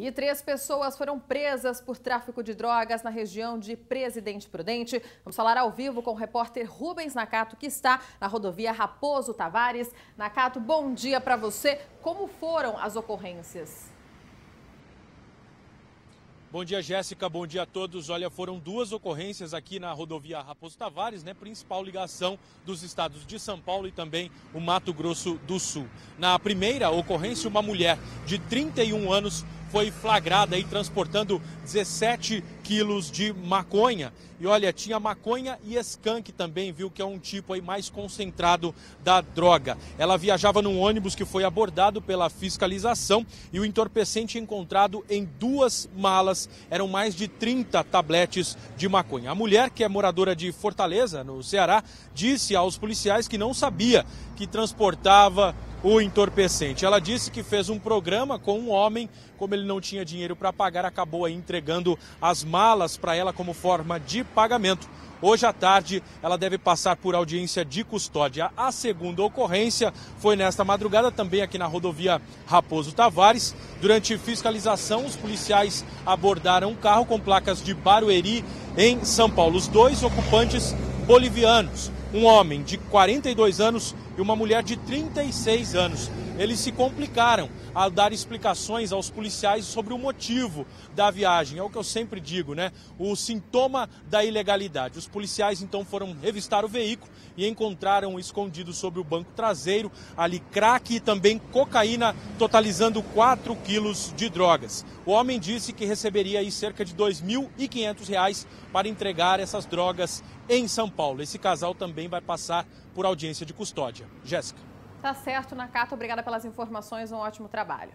E três pessoas foram presas por tráfico de drogas na região de Presidente Prudente. Vamos falar ao vivo com o repórter Rubens Nakato, que está na rodovia Raposo Tavares. Nakato, bom dia para você. Como foram as ocorrências? Bom dia, Jéssica. Bom dia a todos. Olha, foram duas ocorrências aqui na rodovia Raposo Tavares, né? Principal ligação dos estados de São Paulo e também o Mato Grosso do Sul. Na primeira ocorrência, uma mulher de 31 anos foi flagrada aí transportando 17 quilos de maconha. E olha, tinha maconha e skunk também, viu, que é um tipo aí mais concentrado da droga. Ela viajava num ônibus que foi abordado pela fiscalização e o entorpecente encontrado em duas malas eram mais de 30 tabletes de maconha. A mulher, que é moradora de Fortaleza, no Ceará, disse aos policiais que não sabia que transportava o entorpecente. Ela disse que fez um programa com um homem, como ele não tinha dinheiro para pagar, acabou aí entregando as malas para ela como forma de pagamento. Hoje à tarde, ela deve passar por audiência de custódia. A segunda ocorrência foi nesta madrugada, também aqui na rodovia Raposo Tavares. Durante fiscalização, os policiais abordaram um carro com placas de Barueri, em São Paulo. Os dois ocupantes bolivianos, um homem de 42 anos e uma mulher de 36 anos. Eles se complicaram a dar explicações aos policiais sobre o motivo da viagem. É o que eu sempre digo, né? O sintoma da ilegalidade. Os policiais então foram revistar o veículo e encontraram escondido sobre o banco traseiro ali crack e também cocaína, totalizando 4 quilos de drogas. O homem disse que receberia aí cerca de R$ 2.500 para entregar essas drogas em São Paulo. Esse casal também vai passar por audiência de custódia. Jéssica. Tá certo, Nakato. Obrigada pelas informações. Um ótimo trabalho.